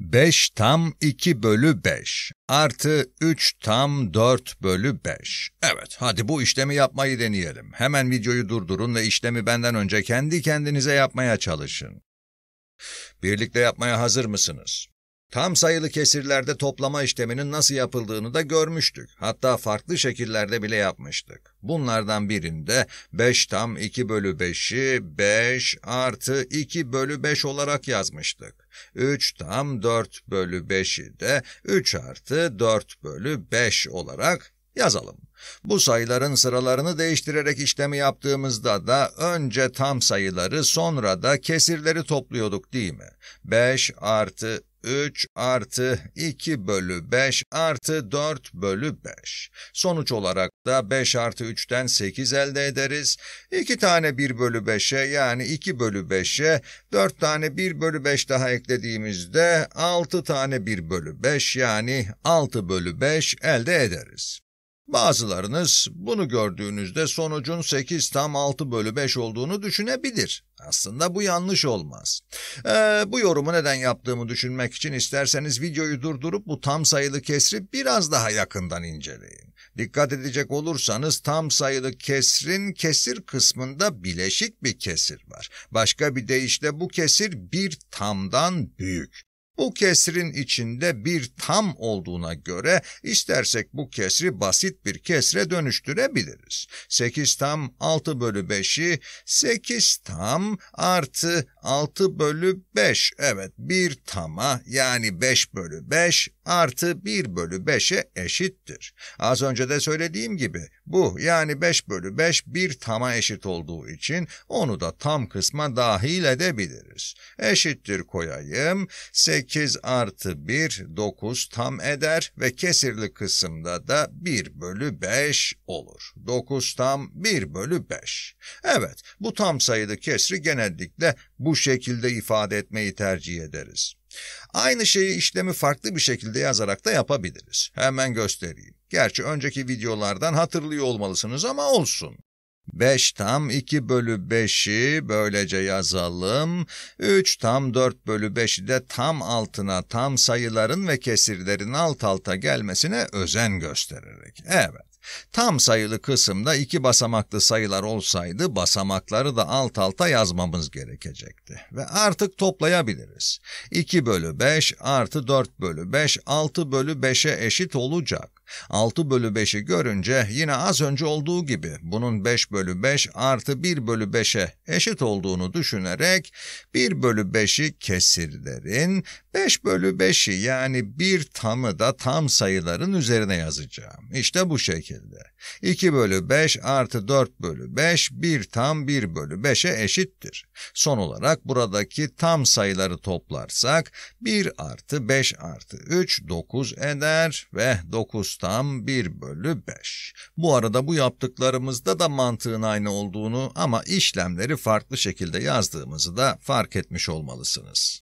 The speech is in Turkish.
5 tam 2 bölü 5 artı 3 tam 4 bölü 5. Evet, hadi bu işlemi yapmayı deneyelim. Hemen videoyu durdurun ve işlemi benden önce kendi kendinize yapmaya çalışın. Birlikte yapmaya hazır mısınız? Tam sayılı kesirlerde toplama işleminin nasıl yapıldığını da görmüştük. Hatta farklı şekillerde bile yapmıştık. Bunlardan birinde 5 tam 2 bölü 5'i 5 artı 2 bölü 5 olarak yazmıştık. 3 tam 4 bölü 5'i de 3 artı 4 bölü 5 olarak yazalım. Bu sayıların sıralarını değiştirerek işlemi yaptığımızda da önce tam sayıları sonra da kesirleri topluyorduk değil mi? 5 artı 3 artı 2 bölü 5 artı 4 bölü 5. Sonuç olarak da 5 artı 3'ten 8 elde ederiz. 2 tane 1 bölü 5'e yani 2 bölü 5'e 4 tane 1 bölü 5 daha eklediğimizde 6 tane 1 bölü 5 yani 6 bölü 5 elde ederiz. Bazılarınız bunu gördüğünüzde sonucun 8 tam 6 bölü 5 olduğunu düşünebilir. Aslında bu yanlış olmaz. Ee, bu yorumu neden yaptığımı düşünmek için isterseniz videoyu durdurup bu tam sayılı kesri biraz daha yakından inceleyin. Dikkat edecek olursanız tam sayılı kesrin kesir kısmında bileşik bir kesir var. Başka bir deyişle bu kesir bir tamdan büyük. Bu kesrin içinde bir tam olduğuna göre istersek bu kesri basit bir kesre dönüştürebiliriz. 8 tam 6 bölü 5'i 8 tam artı 6 bölü 5. Evet bir tama yani 5 bölü 5 artı 1 bölü 5'e eşittir. Az önce de söylediğim gibi bu yani 5 bölü 5 bir tama eşit olduğu için onu da tam kısma dahil edebiliriz. Eşittir koyayım. 8 artı 1 9 tam eder ve kesirli kısımda da 1 bölü 5 olur. 9 tam 1 bölü 5. Evet bu tam sayılı kesri genellikle bu şekilde ifade etmeyi tercih ederiz. Aynı şeyi işlemi farklı bir şekilde yazarak da yapabiliriz. Hemen göstereyim. Gerçi önceki videolardan hatırlıyor olmalısınız ama olsun. 5 tam 2 bölü 5'i böylece yazalım. 3 tam 4 bölü 5'i de tam altına tam sayıların ve kesirlerin alt alta gelmesine özen göstererek. Evet. Tam sayılı kısımda iki basamaklı sayılar olsaydı basamakları da alt alta yazmamız gerekecekti. Ve artık toplayabiliriz. 2 bölü 5 artı 4 bölü 5 6 bölü 5'e eşit olacak. 6 bölü 5'i görünce yine az önce olduğu gibi bunun 5 bölü 5 artı 1 bölü 5'e eşit olduğunu düşünerek 1 bölü 5'i kesirlerin 5 bölü 5'i yani bir tamı da tam sayıların üzerine yazacağım. İşte bu şekilde. 2 bölü 5 artı 4 bölü 5 bir tam 1 bölü 5'e eşittir. Son olarak buradaki tam sayıları toplarsak 1 artı 5 artı 3 9 eder ve 9 tam 1 bölü 5. Bu arada bu yaptıklarımızda da mantığın aynı olduğunu ama işlemleri farklı şekilde yazdığımızı da fark etmiş olmalısınız.